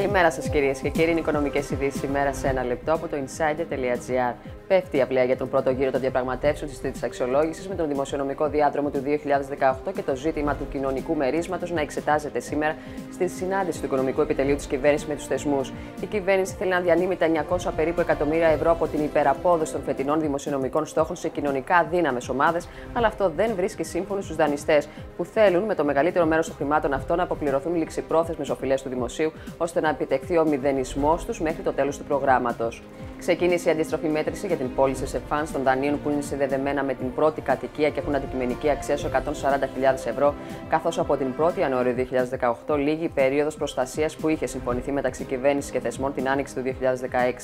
Καλημέρα σας, κυρίες και κύριοι. Είναι οικονομικές ειδήσεις ημέρα σε ένα λεπτό από το insider.gr. Πέφτει η απλία για τον πρώτο γύρο των διαπραγματεύσεων της τρίτης αξιολόγησης με τον δημοσιονομικό διάδρομο του 2018 και το ζήτημα του κοινωνικού μερίσματος να εξετάζεται σήμερα στη συνάντηση του Οικονομικού Επιτελείου της κυβέρνησης με τους θεσμούς. Η κυβέρνηση θέλει να διανύμει τα 900 περίπου εκατομμύρια ευρώ από την υπεραπόδοση των φετινών δημοσιονομικών στόχων σε κοινωνικά αδύναμε ομάδες, αλλά αυτό δεν βρίσκει σύμφωνο στους δανειστές, που θέλουν με το μεγαλύτερο μέρος των χρημάτων αυτών να αποπληρωθούν ληξιπρόθεσμες οφειλές του δημοσίου, ώστε να επιτευχθεί ο μηδενισμός τους μέχρι το τέλος του προγράμματος. Ξεκίνησε η αντίστροφη μέτρηση για την πώληση σε φαν των δανείων που είναι συνδεδεμένα με την πρώτη κατοικία και έχουν αντικειμενική αξία 140.000 ευρώ, καθώς από την 1η Ιανουαρίου 2018 λίγη η περίοδος προστασίας που είχε συμφωνηθεί μεταξύ κυβέρνησης και θεσμών την άνοιξη του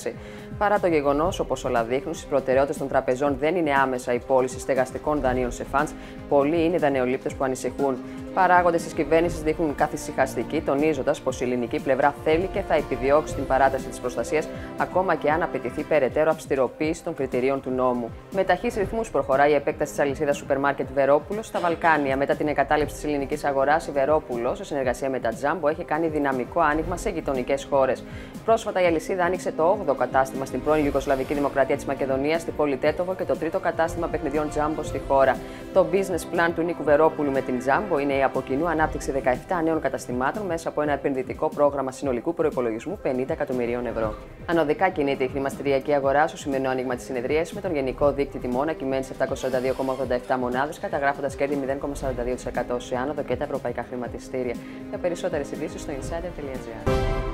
2016. Παρά το γεγονός, όπως όλα δείχνουν, στις προτεραιότητες των τραπεζών δεν είναι άμεσα η πώληση στεγαστικών δανείων σε φαντς, πολλοί είναι οι δανειολήπτες που ανησυχούν. Παράγοντες της κυβέρνησης δείχνουν καθησυχαστική, τονίζοντας πως η ελληνική πλευρά θέλει και θα επιδιώξει την παράταση της προστασίας, ακόμα και αν απαιτηθεί περαιτέρω αυστηροποίηση των κριτηρίων του νόμου. Με ταχύς ρυθμούς προχωράει η επέκταση της αλυσίδας σούπερ μάρκετ Βερόπουλο στα Βαλκάνια. Μετά την εγκατάλειψη της ελληνικής αγοράς, η Βερόπουλο, σε συνεργασία με τα Τζάμπο, έχει κάνει δυναμικό άνοιγμα σε γειτονικές χώρες. Πρόσφατα η αλυσίδα άνοιξε το 8ο κατάστημα στην πρώην Ιουγκοσλαβική Δημοκρατία της Μακεδονίας, στη πόλη Τέτοβο και το τρίτο κατάστημα παιχνιδιών Τζάμπο στη χώρα. Το business plan του Νίκου Βερόπουλου με την Τζάμπο είναι η από κοινού ανάπτυξη 17 νέων καταστημάτων μέσα από ένα επενδυτικό πρόγραμμα συνολικού προπολογισμού 50 εκατομμυρίων ευρώ. Ανωδικά κινείται η χρηματιστηριακή αγορά στο σημερινό άνοιγμα της συνεδρία με τον γενικό δείκτη τιμών να σε 742,87 μονάδες, καταγράφοντα κέρδη 0,42% σε άνοδο και τα ευρωπαϊκά χρηματιστήρια. Για περισσότερες ειδήσεις στο insider.gr.